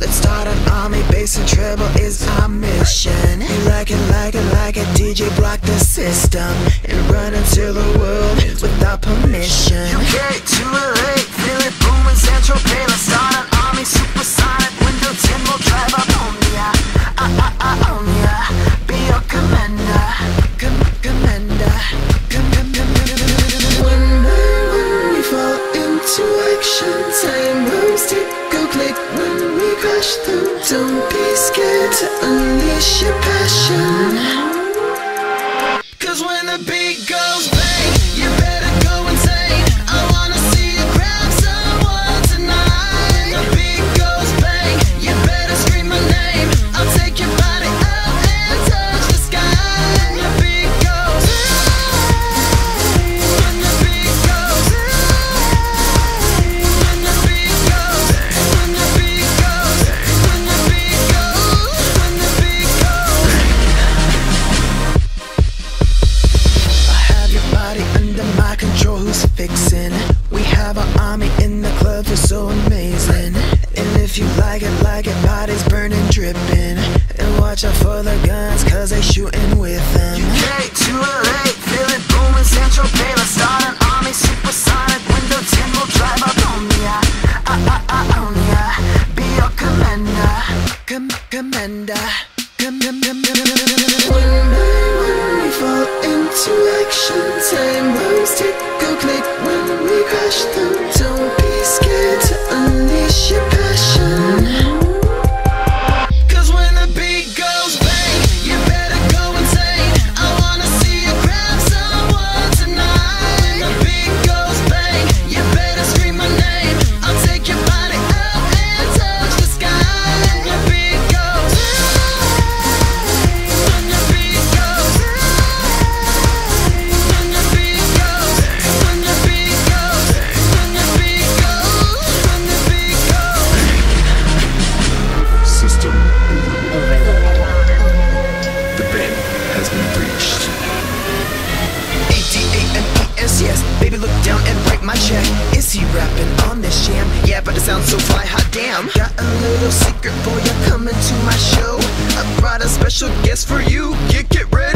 Let's start an army base and treble is our mission. You like it, like it, like it, DJ block the system and run into the world without permission. UK to LA, feel it, like it, bodies burning, dripping. And watch out for the guns, cause they shooting with them. UK to LA, feel it booming, Central Bay, let's start an army, supersonic, window 10 will drive up on ya. Ah, ah, ah, on ya. Be your commander, com- commander. Com- com- com- com- One by one we fall into action. Time moves tick, go click when we crash he rapping on this jam? Yeah, but it sounds so fly, hot damn. Got a little secret for you coming to my show. I brought a special guest for you. Get, get ready,